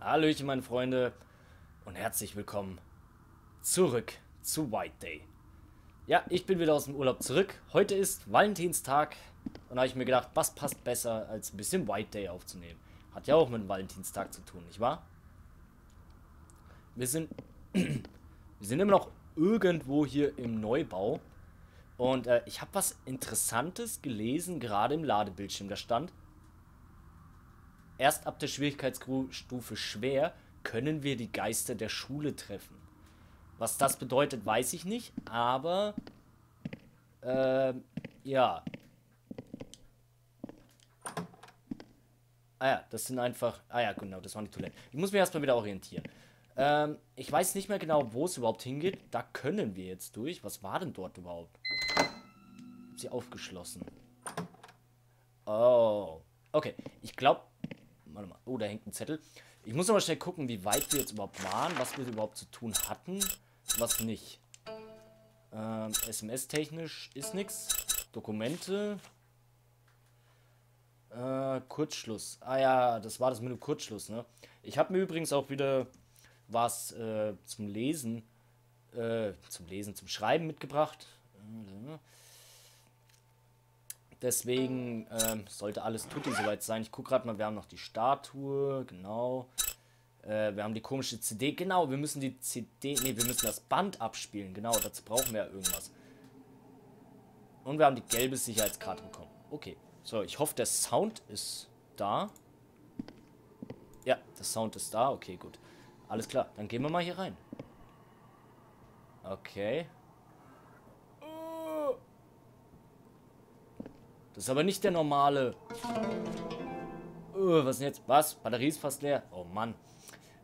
Hallöchen, meine Freunde, und herzlich willkommen zurück zu White Day. Ja, ich bin wieder aus dem Urlaub zurück. Heute ist Valentinstag und habe ich mir gedacht, was passt besser, als ein bisschen White Day aufzunehmen. Hat ja auch mit dem Valentinstag zu tun, nicht wahr? Wir sind, wir sind immer noch irgendwo hier im Neubau und äh, ich habe was Interessantes gelesen, gerade im Ladebildschirm. Da stand, erst ab der Schwierigkeitsstufe schwer können wir die Geister der Schule treffen. Was das bedeutet, weiß ich nicht, aber äh, ja. Ah ja, das sind einfach. Ah ja, genau, das waren die Toiletten. Ich muss mich erstmal wieder orientieren. Ähm, ich weiß nicht mehr genau, wo es überhaupt hingeht. Da können wir jetzt durch. Was war denn dort überhaupt? Sie aufgeschlossen. Oh. Okay, ich glaube. Warte mal. Oh, da hängt ein Zettel. Ich muss aber schnell gucken, wie weit wir jetzt überhaupt waren, was wir überhaupt zu tun hatten, was nicht. Ähm, SMS-technisch ist nichts. Dokumente. Äh, Kurzschluss. Ah ja, das war das mit dem Kurzschluss, ne? Ich habe mir übrigens auch wieder was äh, zum Lesen, äh, zum Lesen, zum Schreiben mitgebracht. Deswegen ähm, sollte alles tutti soweit sein. Ich gucke gerade mal, wir haben noch die Statue, genau. Äh, wir haben die komische CD, genau, wir müssen die CD, nee, wir müssen das Band abspielen, genau, dazu brauchen wir ja irgendwas. Und wir haben die gelbe Sicherheitskarte bekommen. Okay, so, ich hoffe, der Sound ist da. Ja, der Sound ist da, okay, gut. Alles klar, dann gehen wir mal hier rein. Okay. Das ist aber nicht der normale. Uh, was denn jetzt? Was? Batterie ist fast leer. Oh Mann.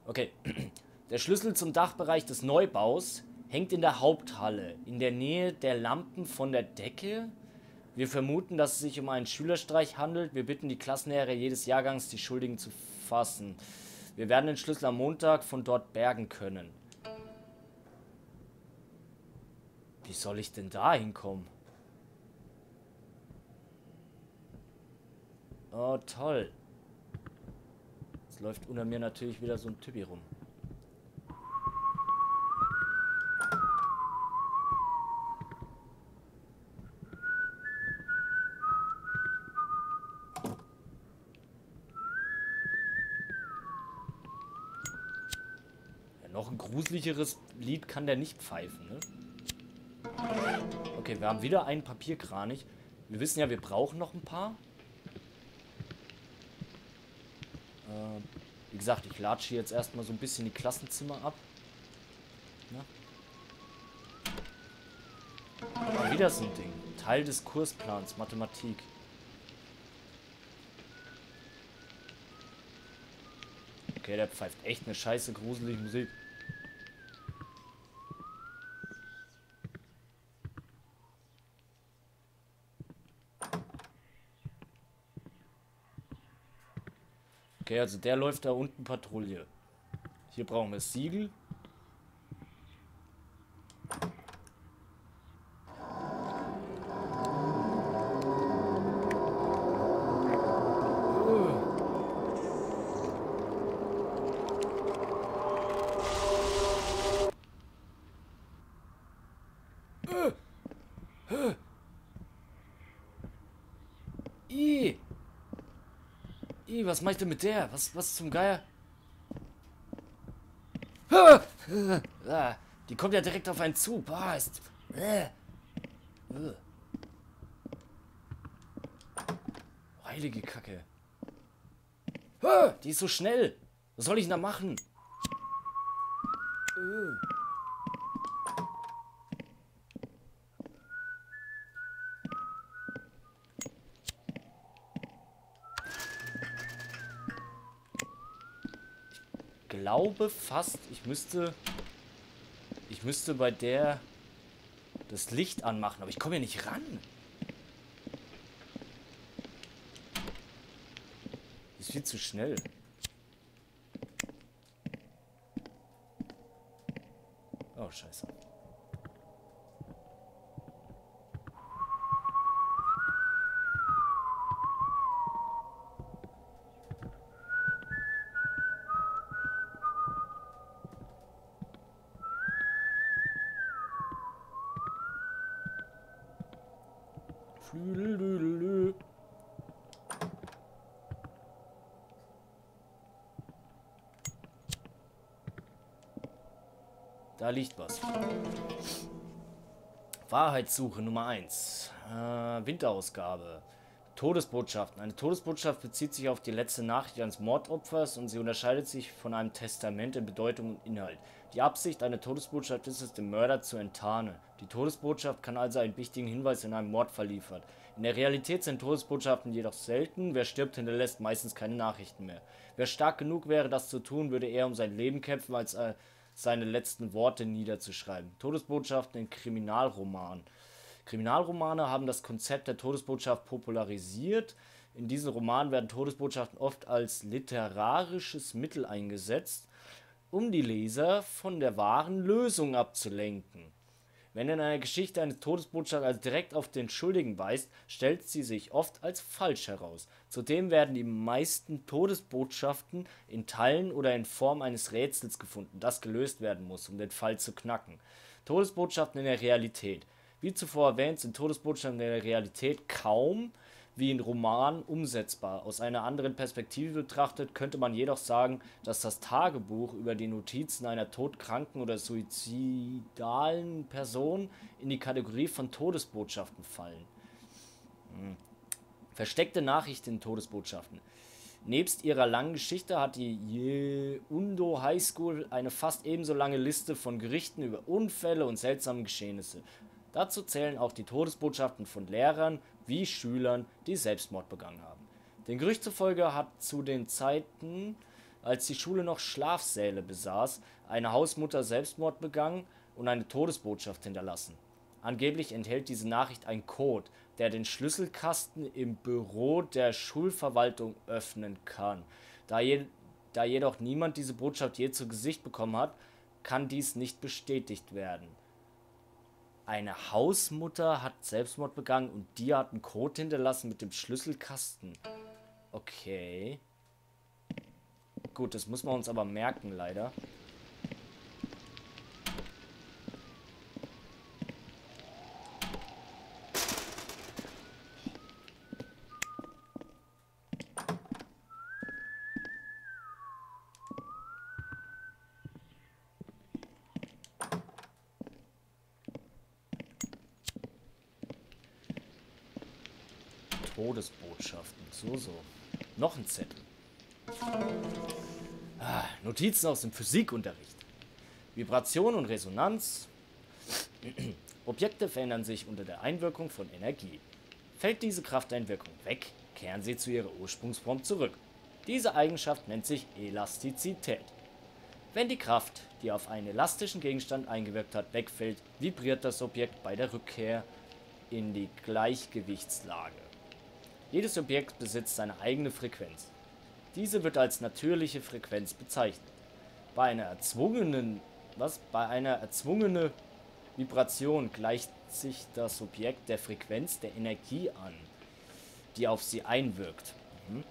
Okay. Der Schlüssel zum Dachbereich des Neubaus hängt in der Haupthalle, in der Nähe der Lampen von der Decke. Wir vermuten, dass es sich um einen Schülerstreich handelt. Wir bitten die Klassenlehrer jedes Jahrgangs, die Schuldigen zu fassen. Wir werden den Schlüssel am Montag von dort bergen können. Wie soll ich denn da hinkommen? Oh, toll. Jetzt läuft unter mir natürlich wieder so ein Typi rum. Noch ein gruseligeres Lied kann der nicht pfeifen, ne? Okay, wir haben wieder einen Papierkranich. Wir wissen ja, wir brauchen noch ein paar. Äh, wie gesagt, ich latsche jetzt erstmal so ein bisschen die Klassenzimmer ab. Ja. wieder so ein Ding. Teil des Kursplans, Mathematik. Okay, der pfeift echt eine scheiße gruselige Musik. Okay, also der läuft da unten Patrouille. Hier brauchen wir Siegel. Was mach ich denn mit der? Was, was zum Geier? Die kommt ja direkt auf einen zu. Boah, ist... Heilige Kacke. Die ist so schnell. Was soll ich denn da machen? Glaube fast, ich müsste... Ich müsste bei der das Licht anmachen, aber ich komme ja nicht ran. ist viel zu schnell. Oh, scheiße. Düdelüdelü. Da liegt was. Wahrheitssuche Nummer 1. Äh, Winterausgabe. Todesbotschaften. Eine Todesbotschaft bezieht sich auf die letzte Nachricht eines Mordopfers und sie unterscheidet sich von einem Testament in Bedeutung und Inhalt. Die Absicht einer Todesbotschaft ist es, den Mörder zu enttarnen. Die Todesbotschaft kann also einen wichtigen Hinweis in einem Mordfall liefern. In der Realität sind Todesbotschaften jedoch selten. Wer stirbt, hinterlässt meistens keine Nachrichten mehr. Wer stark genug wäre, das zu tun, würde eher um sein Leben kämpfen, als äh, seine letzten Worte niederzuschreiben. Todesbotschaften in Kriminalromanen. Kriminalromane haben das Konzept der Todesbotschaft popularisiert. In diesen Romanen werden Todesbotschaften oft als literarisches Mittel eingesetzt, um die Leser von der wahren Lösung abzulenken. Wenn in einer Geschichte eine Todesbotschaft also direkt auf den Schuldigen weist, stellt sie sich oft als falsch heraus. Zudem werden die meisten Todesbotschaften in Teilen oder in Form eines Rätsels gefunden, das gelöst werden muss, um den Fall zu knacken. Todesbotschaften in der Realität. Wie zuvor erwähnt, sind Todesbotschaften in der Realität kaum wie in Romanen umsetzbar. Aus einer anderen Perspektive betrachtet könnte man jedoch sagen, dass das Tagebuch über die Notizen einer todkranken oder suizidalen Person in die Kategorie von Todesbotschaften fallen. Hm. Versteckte Nachrichten in Todesbotschaften. Nebst ihrer langen Geschichte hat die Yeundo High School eine fast ebenso lange Liste von Gerichten über Unfälle und seltsame Geschehnisse. Dazu zählen auch die Todesbotschaften von Lehrern wie Schülern, die Selbstmord begangen haben. Den Gerücht zufolge hat zu den Zeiten, als die Schule noch Schlafsäle besaß, eine Hausmutter Selbstmord begangen und eine Todesbotschaft hinterlassen. Angeblich enthält diese Nachricht einen Code, der den Schlüsselkasten im Büro der Schulverwaltung öffnen kann. Da, je, da jedoch niemand diese Botschaft je zu Gesicht bekommen hat, kann dies nicht bestätigt werden eine Hausmutter hat Selbstmord begangen und die hat einen Code hinterlassen mit dem Schlüsselkasten. Okay. Gut, das muss man uns aber merken, leider. Todesbotschaften. So, so. Noch ein Zettel. Ah, Notizen aus dem Physikunterricht. Vibration und Resonanz. Objekte verändern sich unter der Einwirkung von Energie. Fällt diese Krafteinwirkung weg, kehren sie zu ihrer Ursprungsform zurück. Diese Eigenschaft nennt sich Elastizität. Wenn die Kraft, die auf einen elastischen Gegenstand eingewirkt hat, wegfällt, vibriert das Objekt bei der Rückkehr in die Gleichgewichtslage. Jedes Objekt besitzt seine eigene Frequenz. Diese wird als natürliche Frequenz bezeichnet. Bei einer erzwungenen, was? Bei einer erzwungenen Vibration gleicht sich das Objekt der Frequenz der Energie an, die auf sie einwirkt. Mhm.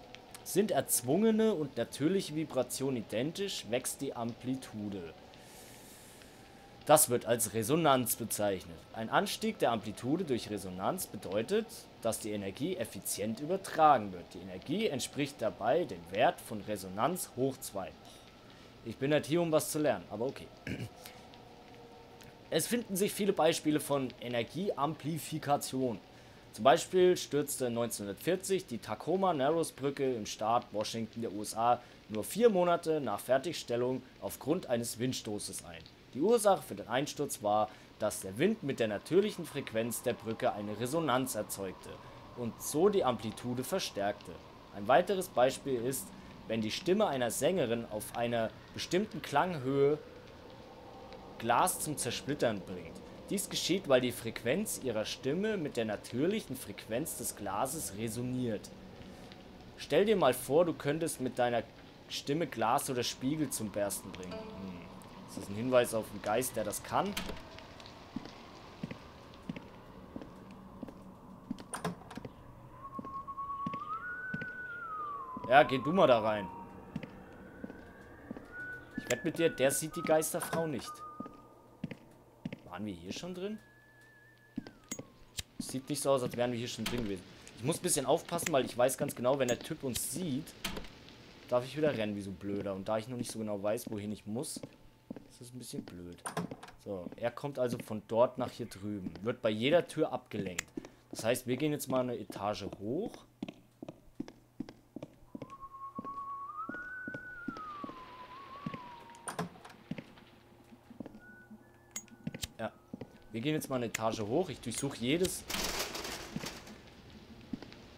Sind erzwungene und natürliche Vibrationen identisch, wächst die Amplitude. Das wird als Resonanz bezeichnet. Ein Anstieg der Amplitude durch Resonanz bedeutet, dass die Energie effizient übertragen wird. Die Energie entspricht dabei dem Wert von Resonanz hoch 2. Ich bin nicht hier, um was zu lernen, aber okay. Es finden sich viele Beispiele von Energieamplifikation. Zum Beispiel stürzte 1940 die Tacoma Narrows Brücke im Staat Washington der USA nur vier Monate nach Fertigstellung aufgrund eines Windstoßes ein. Die Ursache für den Einsturz war, dass der Wind mit der natürlichen Frequenz der Brücke eine Resonanz erzeugte und so die Amplitude verstärkte. Ein weiteres Beispiel ist, wenn die Stimme einer Sängerin auf einer bestimmten Klanghöhe Glas zum Zersplittern bringt. Dies geschieht, weil die Frequenz ihrer Stimme mit der natürlichen Frequenz des Glases resoniert. Stell dir mal vor, du könntest mit deiner Stimme Glas oder Spiegel zum Bersten bringen. Hm. Das ist ein Hinweis auf einen Geist, der das kann. Ja, geh du mal da rein. Ich wette mit dir, der sieht die Geisterfrau nicht. Waren wir hier schon drin? Sieht nicht so aus, als wären wir hier schon drin gewesen. Ich muss ein bisschen aufpassen, weil ich weiß ganz genau, wenn der Typ uns sieht, darf ich wieder rennen wie so blöder. Und da ich noch nicht so genau weiß, wohin ich muss, ist das ein bisschen blöd. So, er kommt also von dort nach hier drüben. Wird bei jeder Tür abgelenkt. Das heißt, wir gehen jetzt mal eine Etage hoch. Wir gehen jetzt mal eine Etage hoch. Ich durchsuche jedes...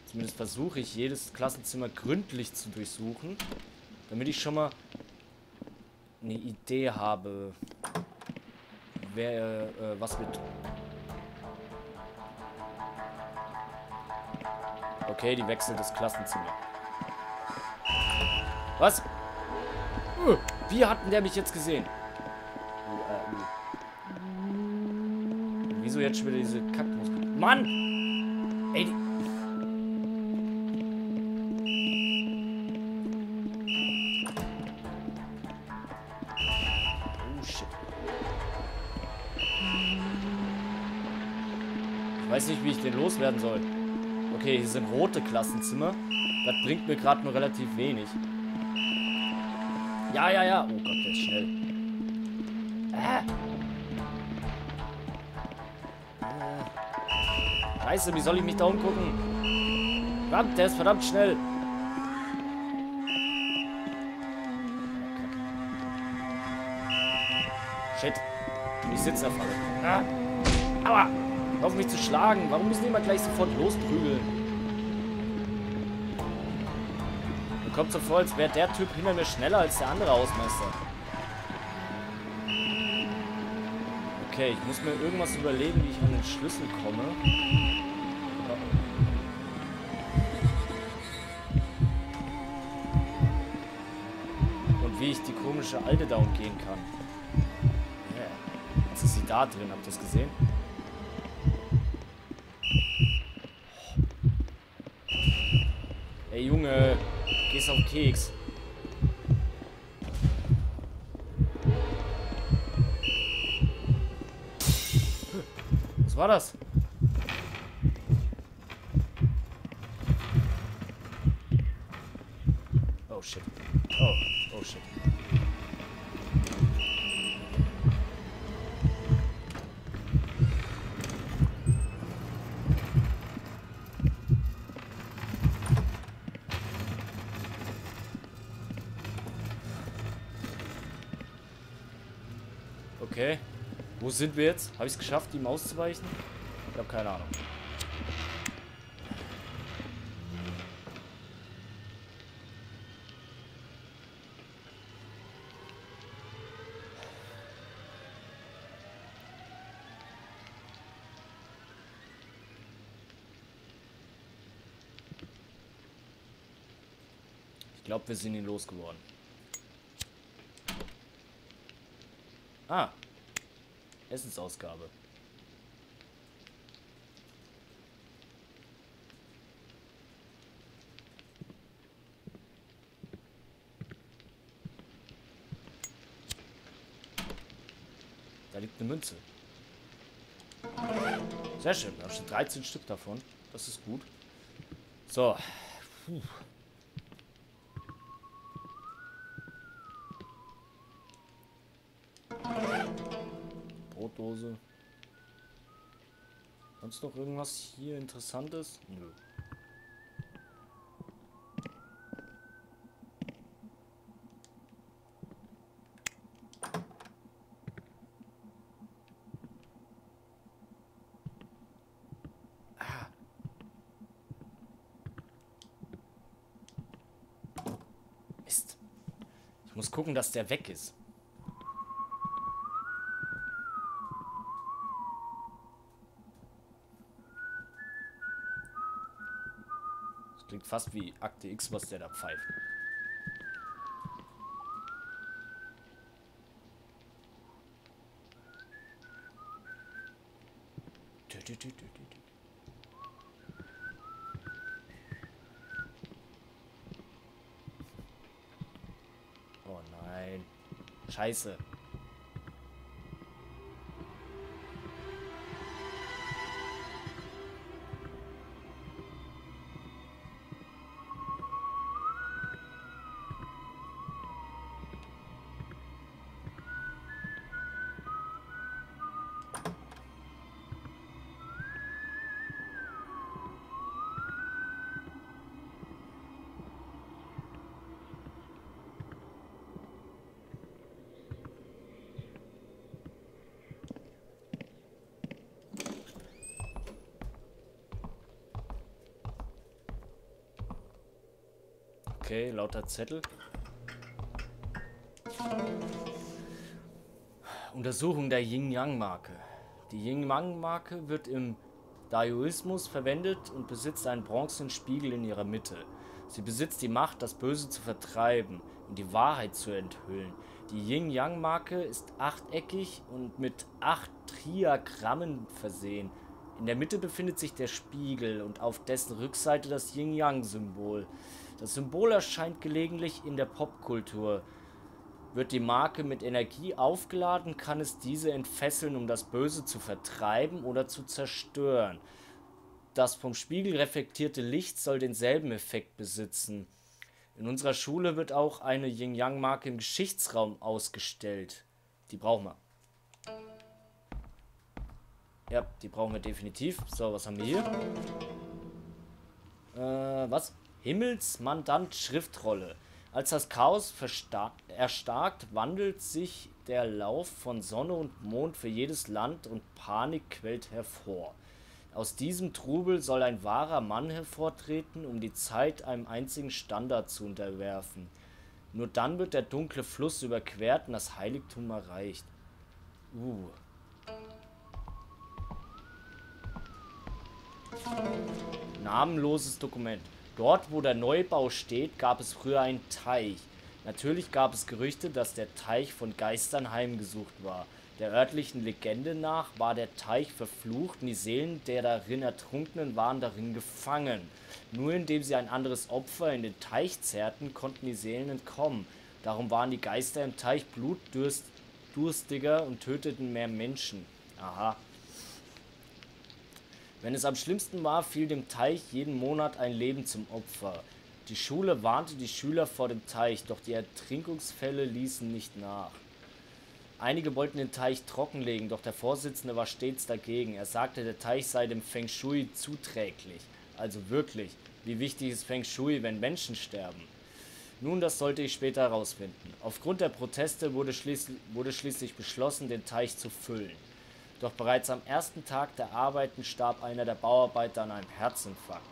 Zumindest versuche ich, jedes Klassenzimmer gründlich zu durchsuchen. Damit ich schon mal eine Idee habe, wer äh, was wird. Okay, die wechselt das Klassenzimmer. Was? Uh, wie hat denn der mich jetzt gesehen? Uh, uh. Wieso jetzt schon wieder diese Kackmuskel? Mann! Ey, die Oh shit. Ich weiß nicht, wie ich den loswerden soll. Okay, hier sind rote Klassenzimmer. Das bringt mir gerade nur relativ wenig. Ja, ja, ja. Oh Gott, der ist schnell. Scheiße, wie soll ich mich da umgucken? Verdammt, der ist verdammt schnell. Shit. Ich sitze da voll. Ah. Aua. Auf mich zu schlagen. Warum müssen die immer gleich sofort losprügeln? Mir kommt so vor, als wäre der Typ hinter mir schneller als der andere Hausmeister. Okay, ich muss mir irgendwas überlegen, wie ich an den Schlüssel komme. Und wie ich die komische Alte da umgehen kann. Yeah. Jetzt ist sie da drin, habt ihr das gesehen? Ey Junge, gehst auf Keks. War das? Oh shit. Oh, oh shit. Okay. Wo sind wir jetzt? Habe ich es geschafft, ihm auszuweichen? Ich habe keine Ahnung. Ich glaube, wir sind ihn losgeworden. Ah. Essensausgabe. Da liegt eine Münze. Sehr schön. Da sind 13 Stück davon. Das ist gut. So. Puh. Brotdose. Sonst noch irgendwas hier Interessantes? Nö. Ah. Mist. Ich muss gucken, dass der weg ist. Klingt fast wie Akte X, was der da pfeift. Oh nein. Scheiße. Okay, lauter Zettel. Untersuchung der Yin-Yang-Marke. Die Yin-Yang-Marke wird im Daoismus verwendet und besitzt einen bronzenen Spiegel in ihrer Mitte. Sie besitzt die Macht, das Böse zu vertreiben und die Wahrheit zu enthüllen. Die Yin-Yang-Marke ist achteckig und mit acht Triagrammen versehen. In der Mitte befindet sich der Spiegel und auf dessen Rückseite das Yin-Yang-Symbol. Das Symbol erscheint gelegentlich in der Popkultur. Wird die Marke mit Energie aufgeladen, kann es diese entfesseln, um das Böse zu vertreiben oder zu zerstören. Das vom Spiegel reflektierte Licht soll denselben Effekt besitzen. In unserer Schule wird auch eine Yin-Yang-Marke im Geschichtsraum ausgestellt. Die brauchen wir. Ja, die brauchen wir definitiv. So, was haben wir hier? Äh, was? Himmelsmandant Schriftrolle. Als das Chaos erstarkt, wandelt sich der Lauf von Sonne und Mond für jedes Land und Panik quellt hervor. Aus diesem Trubel soll ein wahrer Mann hervortreten, um die Zeit einem einzigen Standard zu unterwerfen. Nur dann wird der dunkle Fluss überquert und das Heiligtum erreicht. Uh. Namenloses Dokument. Dort, wo der Neubau steht, gab es früher einen Teich. Natürlich gab es Gerüchte, dass der Teich von Geistern heimgesucht war. Der örtlichen Legende nach war der Teich verflucht und die Seelen der darin Ertrunkenen waren darin gefangen. Nur indem sie ein anderes Opfer in den Teich zerrten, konnten die Seelen entkommen. Darum waren die Geister im Teich blutdurstiger und töteten mehr Menschen. Aha. Wenn es am schlimmsten war, fiel dem Teich jeden Monat ein Leben zum Opfer. Die Schule warnte die Schüler vor dem Teich, doch die Ertrinkungsfälle ließen nicht nach. Einige wollten den Teich trockenlegen, doch der Vorsitzende war stets dagegen. Er sagte, der Teich sei dem Feng Shui zuträglich. Also wirklich, wie wichtig ist Feng Shui, wenn Menschen sterben? Nun, das sollte ich später herausfinden. Aufgrund der Proteste wurde, schließ wurde schließlich beschlossen, den Teich zu füllen. Doch bereits am ersten Tag der Arbeiten starb einer der Bauarbeiter an einem Herzinfarkt.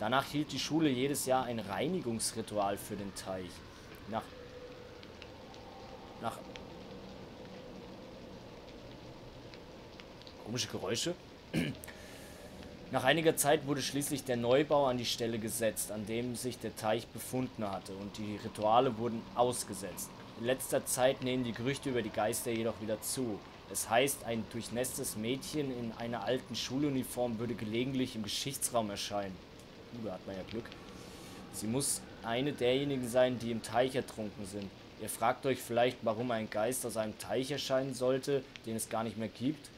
Danach hielt die Schule jedes Jahr ein Reinigungsritual für den Teich. Nach nach komische Geräusche. Nach einiger Zeit wurde schließlich der Neubau an die Stelle gesetzt, an dem sich der Teich befunden hatte, und die Rituale wurden ausgesetzt. In letzter Zeit nehmen die Gerüchte über die Geister jedoch wieder zu. Es heißt, ein durchnässtes Mädchen in einer alten Schuluniform würde gelegentlich im Geschichtsraum erscheinen. Uh, da hat man ja Glück. Sie muss eine derjenigen sein, die im Teich ertrunken sind. Ihr fragt euch vielleicht, warum ein Geist aus einem Teich erscheinen sollte, den es gar nicht mehr gibt.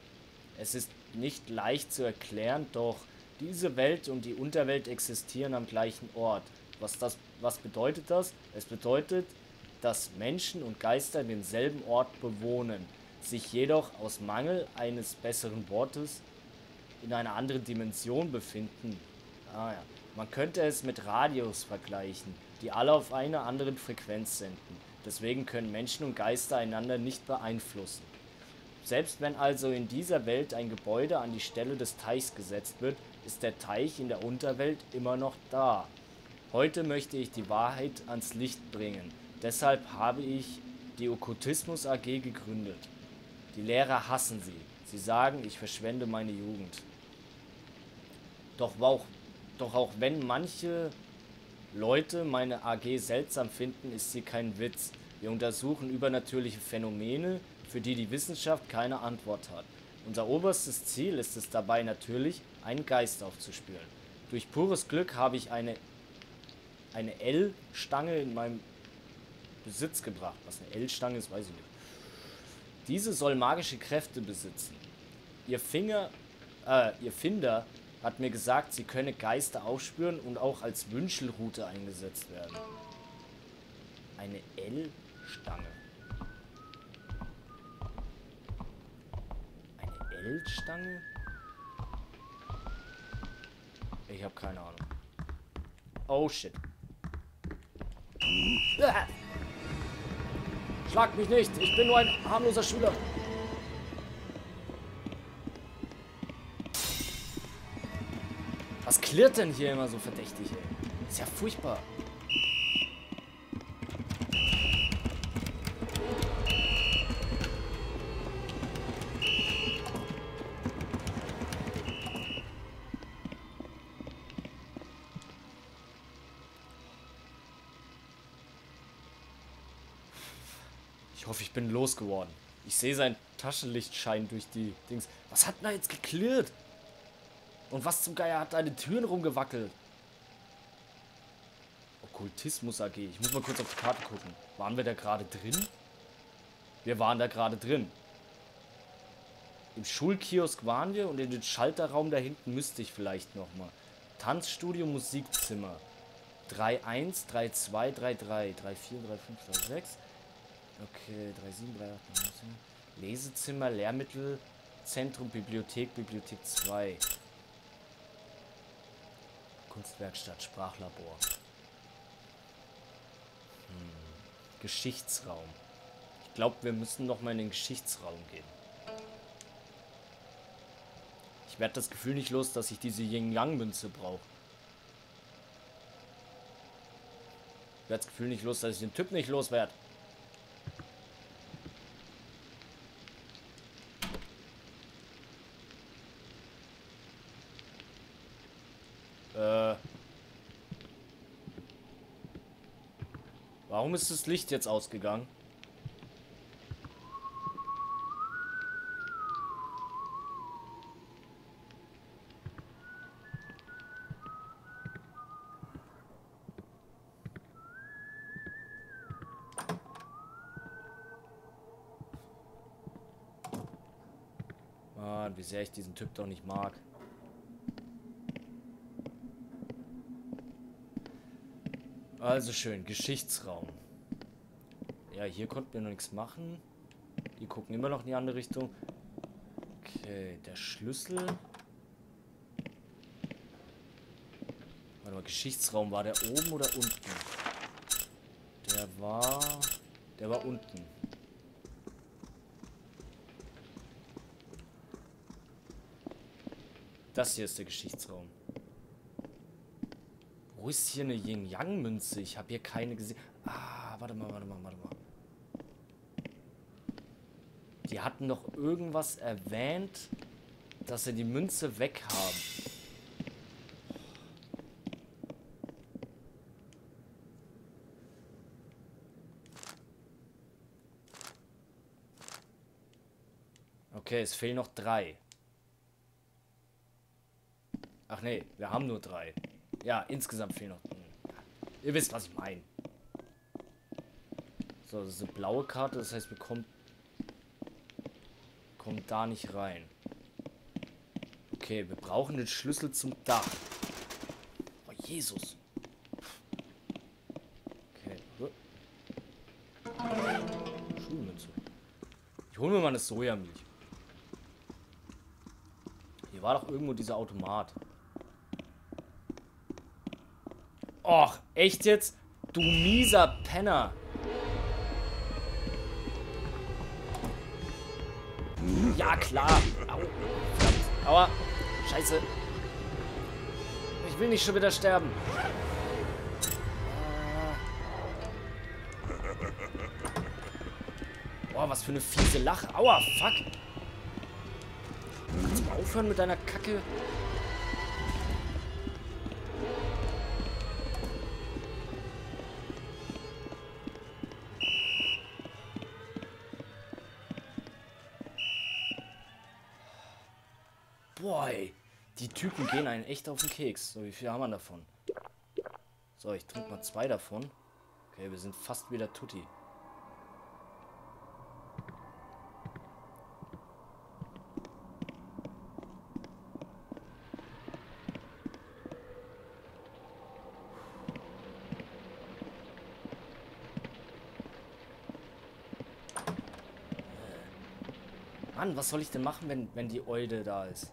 Es ist nicht leicht zu erklären, doch diese Welt und die Unterwelt existieren am gleichen Ort. Was, das, was bedeutet das? Es bedeutet, dass Menschen und Geister denselben Ort bewohnen, sich jedoch aus Mangel eines besseren Wortes in einer anderen Dimension befinden. Ah ja. Man könnte es mit Radios vergleichen, die alle auf einer anderen Frequenz senden. Deswegen können Menschen und Geister einander nicht beeinflussen. Selbst wenn also in dieser Welt ein Gebäude an die Stelle des Teichs gesetzt wird, ist der Teich in der Unterwelt immer noch da. Heute möchte ich die Wahrheit ans Licht bringen. Deshalb habe ich die Okkultismus AG gegründet. Die Lehrer hassen sie. Sie sagen, ich verschwende meine Jugend. Doch auch, doch auch wenn manche Leute meine AG seltsam finden, ist sie kein Witz. Wir untersuchen übernatürliche Phänomene, für die die Wissenschaft keine Antwort hat. Unser oberstes Ziel ist es dabei natürlich, einen Geist aufzuspüren. Durch pures Glück habe ich eine, eine L-Stange in meinem Besitz gebracht. Was eine L-Stange ist, weiß ich nicht. Diese soll magische Kräfte besitzen. Ihr Finger, äh, ihr Finder hat mir gesagt, sie könne Geister aufspüren und auch als Wünschelrute eingesetzt werden. Eine L-Stange. Eine L-Stange? Ich habe keine Ahnung. Oh shit. Ah! Schlag mich nicht, ich bin nur ein harmloser Schüler. Was klirrt denn hier immer so verdächtig, ey? Ist ja furchtbar. Losgeworden. Ich sehe sein Taschenlichtschein durch die Dings. Was hat denn da jetzt geklirrt? Und was zum Geier hat den Türen rumgewackelt? Okkultismus AG. Ich muss mal kurz auf die Karte gucken. Waren wir da gerade drin? Wir waren da gerade drin. Im Schulkiosk waren wir und in den Schalterraum da hinten müsste ich vielleicht nochmal. Tanzstudio, Musikzimmer. 3-1, 3-2, 3-3, 3-4, 3-5, 3-6. Okay, 3-7, 3-8, 9, Lesezimmer, Lehrmittelzentrum, Bibliothek, Bibliothek 2. Kunstwerkstatt, Sprachlabor. Hm. Geschichtsraum. Ich glaube, wir müssen noch mal in den Geschichtsraum gehen. Ich werde das Gefühl nicht los, dass ich diese Yin-Yang-Münze brauche. Ich werde das Gefühl nicht los, dass ich den Typ nicht los werde. Äh. Warum ist das Licht jetzt ausgegangen? Mann, wie sehr ich diesen Typ doch nicht mag. Also schön, Geschichtsraum. Ja, hier konnten wir noch nichts machen. Die gucken immer noch in die andere Richtung. Okay, der Schlüssel. Warte mal, Geschichtsraum, war der oben oder unten? Der war... Der war unten. Das hier ist der Geschichtsraum. Wo ist hier eine Yin-Yang-Münze? Ich habe hier keine gesehen. Ah, warte mal, warte mal, warte mal. Die hatten doch irgendwas erwähnt, dass sie die Münze weg haben. Okay, es fehlen noch drei. Ach nee, wir haben nur drei. Ja, insgesamt fehlen noch. Ihr wisst, was ich meine. So, das ist eine blaue Karte, das heißt, wir kommen, kommen da nicht rein. Okay, wir brauchen den Schlüssel zum Dach. Oh, Jesus. Okay. Schulmünze. Ich hole mir mal eine Sojamilch. Hier war doch irgendwo dieser Automat. Och, echt jetzt? Du mieser Penner. Ja, klar. Au. Aua. Scheiße. Ich will nicht schon wieder sterben. Boah, was für eine fiese Lache. Aua, fuck. Kannst du aufhören mit deiner Kacke? Typen gehen einen echt auf den Keks. So, wie viel haben wir davon? So, ich trinke mal zwei davon. Okay, wir sind fast wieder Tutti. Mann, was soll ich denn machen, wenn, wenn die Eude da ist?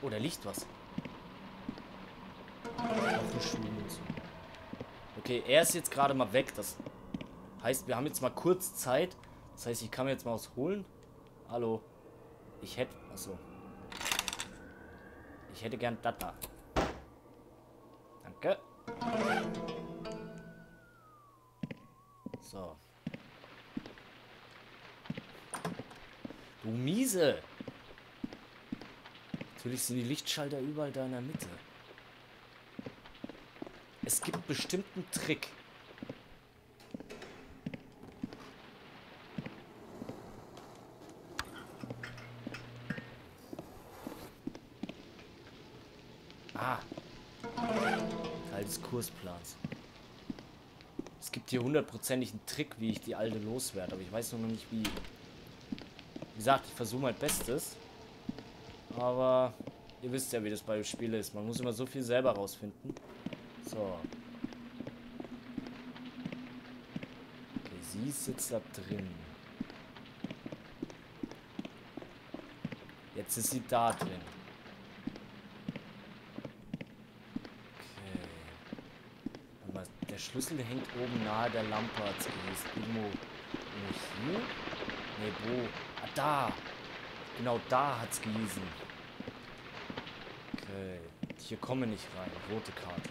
Oh, da liegt was. Okay, er ist jetzt gerade mal weg. Das heißt, wir haben jetzt mal kurz Zeit. Das heißt, ich kann mir jetzt mal was holen. Hallo. Ich hätte... Achso. Ich hätte gern das da. Danke. So. Du Miese! Natürlich sind die Lichtschalter überall da in der Mitte. Es gibt bestimmt einen Trick. Ah. Teil des Kursplans. Es gibt hier hundertprozentig einen Trick, wie ich die alte loswerde, aber ich weiß noch nicht wie. Wie gesagt, ich versuche mein Bestes. Aber ihr wisst ja, wie das bei dem Spiel ist. Man muss immer so viel selber rausfinden. So. Okay, sie ist jetzt da drin. Jetzt ist sie da drin. Okay. Der Schlüssel hängt oben nahe der Lampe, hat's gelesen. Irgendwo, irgendwo hier? Ne, wo? Ah, da! Genau da hat's gelesen. Hier komme nicht rein. Rote Karte.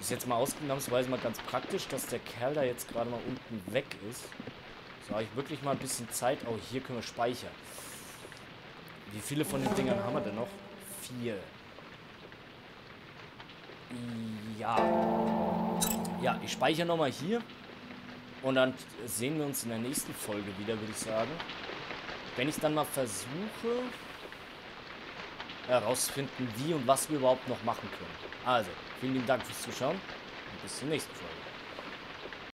Ist jetzt mal ausnahmsweise mal ganz praktisch, dass der Kerl da jetzt gerade mal unten weg ist. So habe ich wirklich mal ein bisschen Zeit. Oh, hier können wir speichern. Wie viele von den Dingern haben wir denn noch? Vier. Ja. Ja, ich speichere nochmal hier. Und dann sehen wir uns in der nächsten Folge wieder, würde ich sagen. Wenn ich dann mal versuche herausfinden, wie und was wir überhaupt noch machen können. Also, vielen lieben Dank fürs Zuschauen und bis zur nächsten Folge.